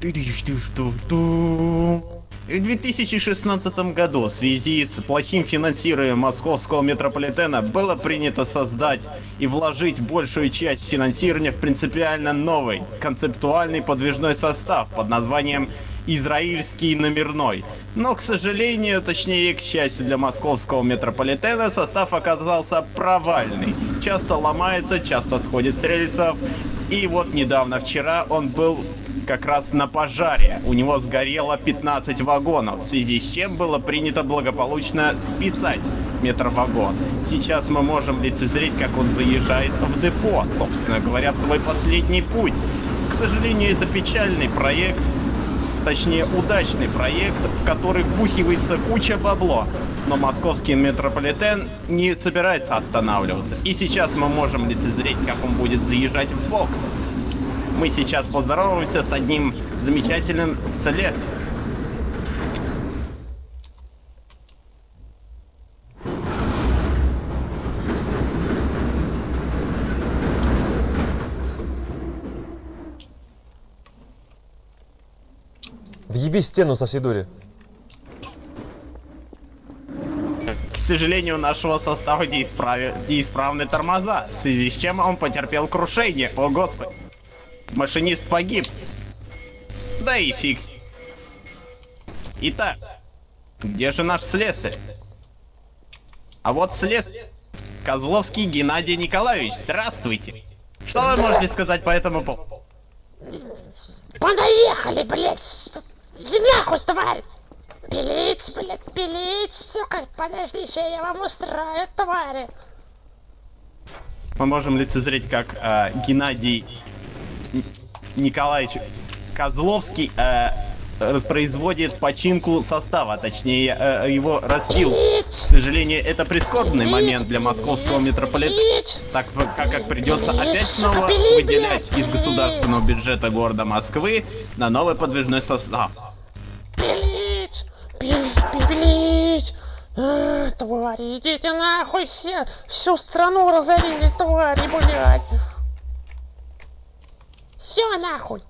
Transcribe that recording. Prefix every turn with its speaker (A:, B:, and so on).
A: В 2016 году в связи с плохим финансированием московского метрополитена было принято создать и вложить большую часть финансирования в принципиально новый концептуальный подвижной состав под названием израильский номерной. Но, к сожалению, точнее, к счастью для московского метрополитена, состав оказался провальный. Часто ломается, часто сходит с рельсов. И вот недавно, вчера, он был как раз на пожаре. У него сгорело 15 вагонов, в связи с чем было принято благополучно списать метровагон. Сейчас мы можем лицезреть, как он заезжает в депо, собственно говоря, в свой последний путь. К сожалению, это печальный проект, точнее удачный проект, в который вбухивается куча бабло. Но московский метрополитен не собирается останавливаться. И сейчас мы можем лицезреть, как он будет заезжать в бокс. Мы сейчас поздороваемся с одним замечательным слесарем.
B: Въеби стену со всей дури.
A: К сожалению, у нашего состава неисправи... неисправны тормоза, в связи с чем он потерпел крушение. О господи. Машинист погиб. Да и фикс. Итак, где же наш слесарь? А вот слесарь... Козловский Геннадий Николаевич, здравствуйте. Что вы можете сказать по этому поводу?
C: Понаехали, блядь! Иди нахуй, тварь! Пилить, блядь, пилить, сука! Подожди, сейчас я вам устрою, твари!
A: Мы можем лицезреть, как э, Геннадий Николаевич Козловский э, воспроизводит починку состава, точнее э, его распил. К сожалению, это прискорбный момент для московского метрополитена, так как, как придется опять снова выделять из государственного бюджета города Москвы на новый подвижной состав.
C: А, твари, идите нахуй все! Всю страну разорили, твари, блядь! Все нахуй!